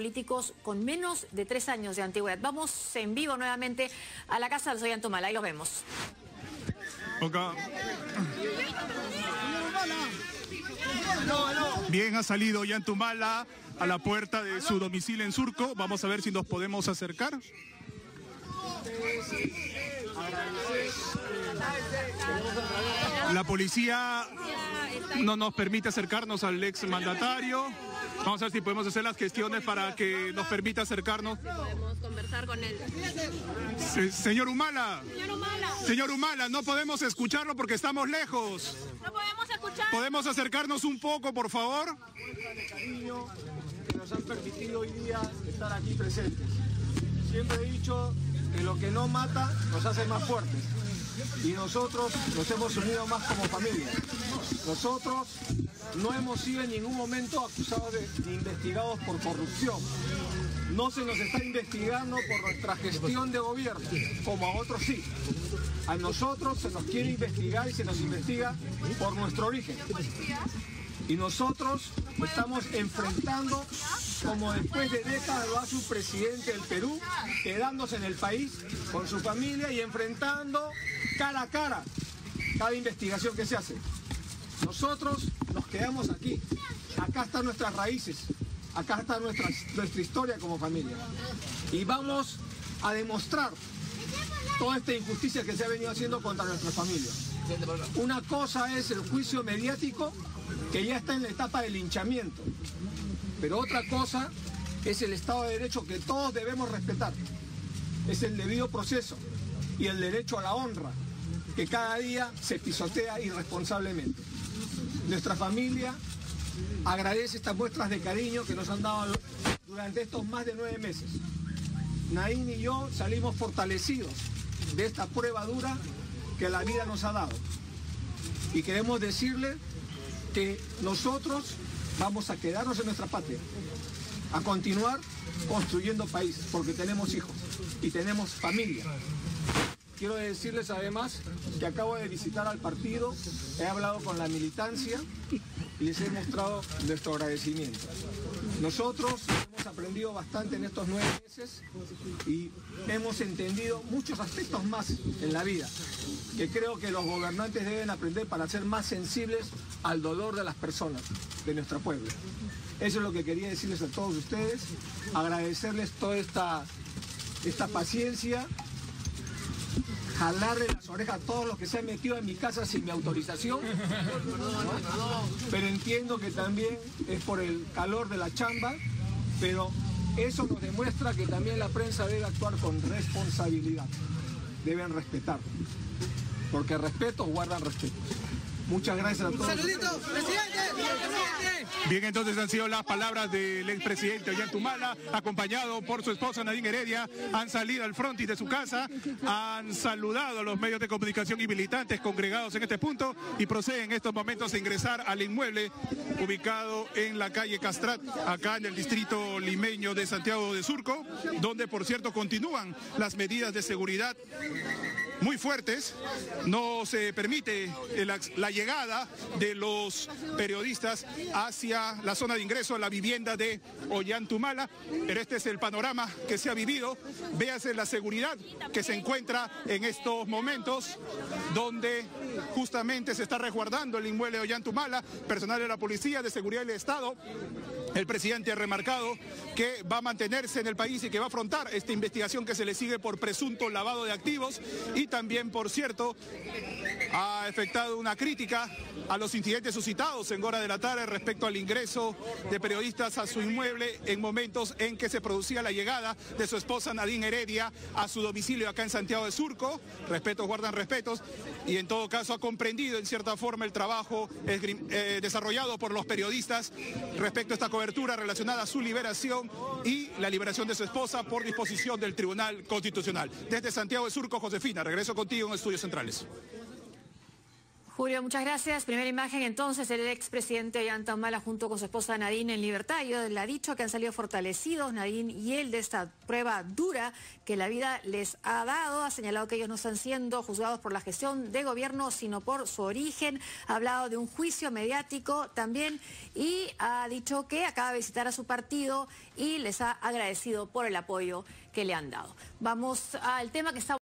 políticos con menos de tres años de antigüedad. Vamos en vivo nuevamente a la casa del Ollantumala, ahí los vemos. Bien, ha salido Ollantumala a la puerta de su domicilio en Surco. Vamos a ver si nos podemos acercar. La policía no nos permite acercarnos al ex mandatario. Vamos a ver si podemos hacer las gestiones para que nos permita acercarnos. Podemos conversar con él. señor Humala. Señor Humala. Señor Humala, no podemos escucharlo porque estamos lejos. No podemos escuchar. ¿Podemos acercarnos un poco, por favor? cariño que nos han permitido hoy día estar aquí presentes. Siempre he dicho que lo que no mata nos hace más fuertes. Y nosotros nos hemos unido más como familia. Nosotros no hemos sido en ningún momento acusados de, ni investigados por corrupción. No se nos está investigando por nuestra gestión de gobierno, como a otros sí. A nosotros se nos quiere investigar y se nos investiga por nuestro origen. Y nosotros estamos enfrentando, como después de décadas lo hace un presidente del Perú, quedándose en el país con su familia y enfrentando cara a cara cada investigación que se hace. Nosotros nos quedamos aquí. Acá están nuestras raíces. Acá está nuestra, nuestra historia como familia. Y vamos a demostrar toda esta injusticia que se ha venido haciendo contra nuestra familia. Una cosa es el juicio mediático que ya está en la etapa del linchamiento. Pero otra cosa es el Estado de Derecho que todos debemos respetar. Es el debido proceso y el derecho a la honra que cada día se pisotea irresponsablemente. Nuestra familia agradece estas muestras de cariño que nos han dado durante estos más de nueve meses. Naín y yo salimos fortalecidos de esta prueba dura que la vida nos ha dado. Y queremos decirle que nosotros vamos a quedarnos en nuestra patria, a continuar construyendo país, porque tenemos hijos y tenemos familia. Quiero decirles además que acabo de visitar al partido, he hablado con la militancia y les he mostrado nuestro agradecimiento. Nosotros hemos aprendido bastante en estos nueve meses y hemos entendido muchos aspectos más en la vida que creo que los gobernantes deben aprender para ser más sensibles al dolor de las personas de nuestro pueblo. Eso es lo que quería decirles a todos ustedes, agradecerles toda esta, esta paciencia jalarle las orejas a todos los que se han metido en mi casa sin mi autorización. Pero entiendo que también es por el calor de la chamba, pero eso nos demuestra que también la prensa debe actuar con responsabilidad. Deben respetar. Porque respeto guardan respeto. Muchas gracias a todos. Saludito, presidente, presidente. Bien, entonces han sido las palabras del expresidente Ollantumala, acompañado por su esposa Nadine Heredia. Han salido al frontis de su casa, han saludado a los medios de comunicación y militantes congregados en este punto y proceden en estos momentos a ingresar al inmueble ubicado en la calle Castrat, acá en el distrito limeño de Santiago de Surco, donde por cierto continúan las medidas de seguridad muy fuertes. No se permite la, llegada de los periodistas hacia la zona de ingreso a la vivienda de Ollantumala. Pero este es el panorama que se ha vivido. Véase la seguridad que se encuentra en estos momentos, donde justamente se está resguardando el inmueble de Ollantumala, personal de la Policía, de Seguridad del Estado. El presidente ha remarcado que va a mantenerse en el país y que va a afrontar esta investigación que se le sigue por presunto lavado de activos y también, por cierto, ha efectuado una crítica a los incidentes suscitados en hora de la tarde respecto al ingreso de periodistas a su inmueble en momentos en que se producía la llegada de su esposa Nadine Heredia a su domicilio acá en Santiago de Surco. Respetos guardan respetos y en todo caso ha comprendido en cierta forma el trabajo eh, desarrollado por los periodistas respecto a esta cobertura relacionada a su liberación y la liberación de su esposa por disposición del Tribunal Constitucional. Desde Santiago de Surco, Josefina, regreso contigo en Estudios Centrales. Julio, muchas gracias. Primera imagen entonces, el expresidente Ollanta Humala junto con su esposa Nadine en libertad. Yo le ha dicho que han salido fortalecidos, Nadine y él, de esta prueba dura que la vida les ha dado. Ha señalado que ellos no están siendo juzgados por la gestión de gobierno, sino por su origen. Ha hablado de un juicio mediático también y ha dicho que acaba de visitar a su partido y les ha agradecido por el apoyo que le han dado. Vamos al tema que está